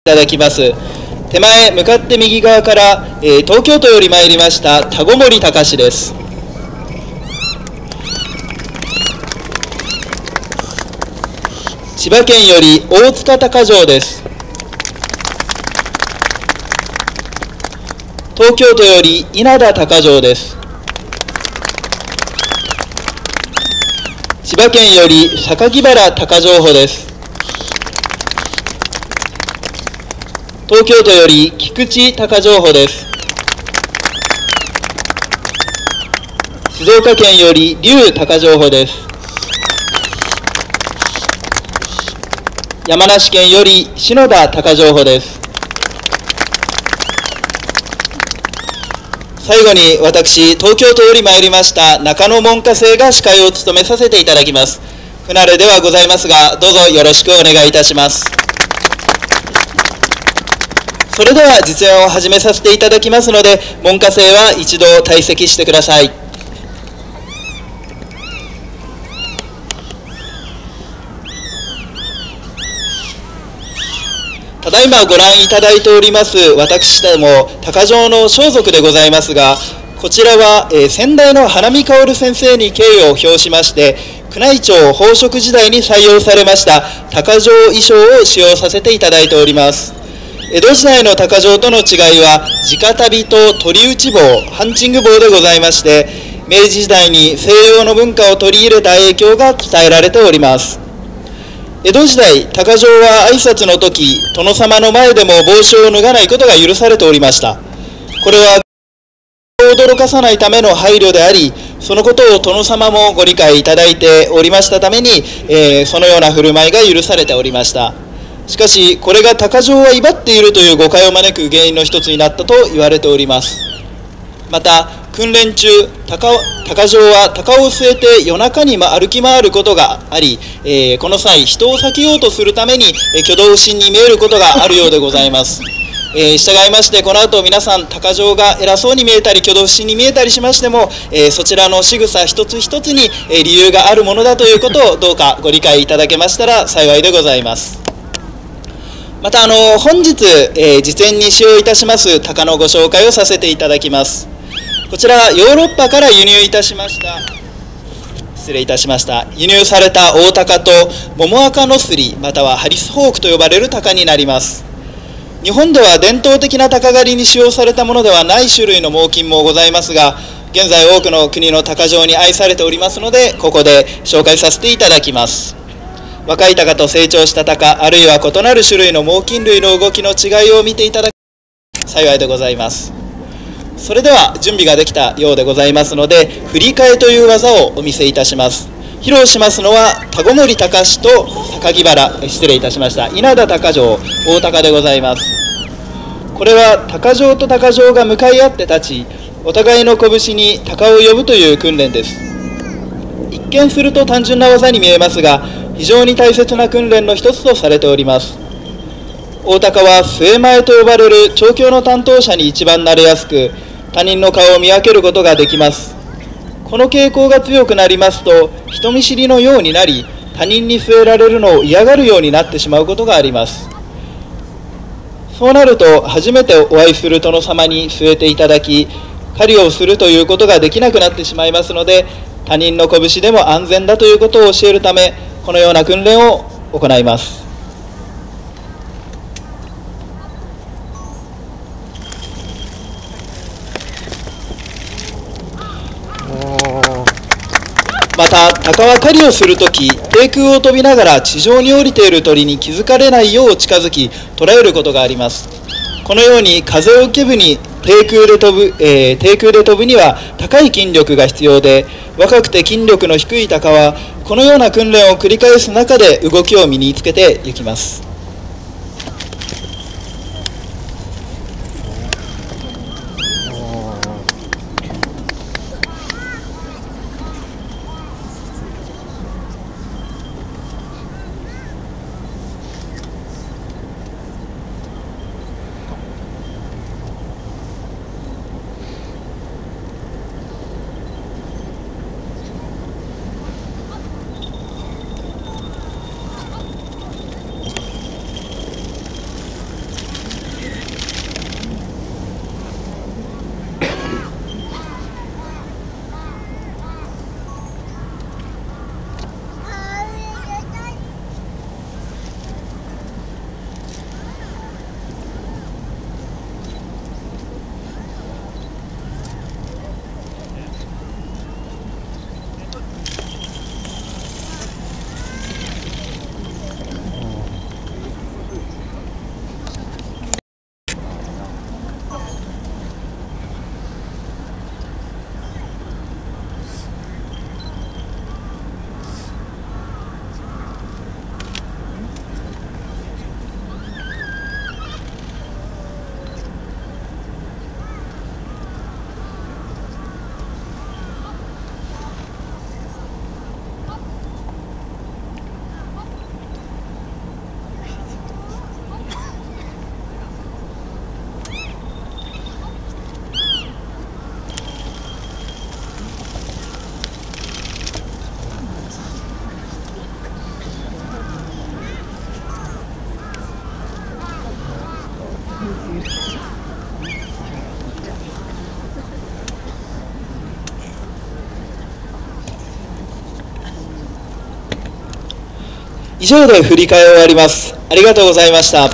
いただきます。手前向かって右側から、えー、東京都より参りました田子森隆です。千葉県より大塚高城です。東京都より稲田高城です。千葉県より榊原高城補です。東京都より菊池高情報です。静岡県より龍高情報です。山梨県より篠田高情報です。最後に私東京都より参りました中野門下生が司会を務めさせていただきます。不慣れではございますがどうぞよろしくお願いいたします。それでは実演を始めさせていただきますので門下生は一度退席してください。ただいまご覧いただいております私ども高城の装束でございますがこちらは、えー、先代の花見薫先生に敬意を表しまして宮内庁宝飾時代に採用されました高城衣装を使用させていただいております。江戸時代の鷹匠との違いは直旅と鳥打ち棒ハンチング棒でございまして明治時代に西洋の文化を取り入れた影響が伝えられております。江戸時代鷹匠は挨拶の時殿様の前でも帽子を脱がないことが許されておりました。これは驚かさないための配慮でありそのことを殿様もご理解いただいておりましたために、えー、そのような振る舞いが許されておりました。しかしこれが鷹匠は威張っているという誤解を招く原因の一つになったと言われております。また訓練中鷹匠は鷹を据えて夜中に歩き回ることがあり、えー、この際人を避けようとするために、え挙動不審に見えることがあるようでございます。えー、従いましてこの後皆さん鷹匠が偉そうに見えたり挙動不審に見えたりしましても、えー、そちらの仕草一つ一つに、え理由があるものだということをどうかご理解いただけましたら幸いでございます。またあの本日、えー、実演に使用いたします鷹のご紹介をさせていただきます。こちらヨーロッパから輸入いたしました。失礼いたしました。輸入された大鷹と桃赤のすりまたはハリスホークと呼ばれる鷹になります。日本では伝統的な鷹狩りに使用されたものではない種類の猛禽もございますが現在多くの国の鷹場に愛されておりますのでここで紹介させていただきます。若い鷹と成長した鷹あるいは異なる種類の猛禽類の動きの違いを見ていただき幸いでございます。それでは準備ができたようでございますので振り替えという技をお見せいたします。披露しますのは田子森隆と高木原失礼いたしました。稲田高城大高でございます。これは高城と高城が向かい合って立ちお互いの拳に鷹を呼ぶという訓練です。一見すると単純な技に見えますが非常に大切な訓練の一つとされております。大高は末前と呼ばれる調教の担当者に一番慣れやすく他人の顔を見分けることができます。この傾向が強くなりますと人見知りのようになり他人に据えられるのを嫌がるようになってしまうことがあります。そうなると初めてお会いする殿様に据えていただき狩りをするということができなくなってしまいますので他人の拳でも安全だということを教えるためこのような訓練を行います。また鷹は狩りをするとき低空を飛びながら地上に降りている鳥に気づかれないよう近づき捉えることがあります。このように風を受けずに低空で飛ぶ、えー、低空で飛ぶには高い筋力が必要で若くて筋力の低い鷹はこのような訓練を繰り返す中で動きを身につけていきます。以上で振り替え終わります。ありがとうございました。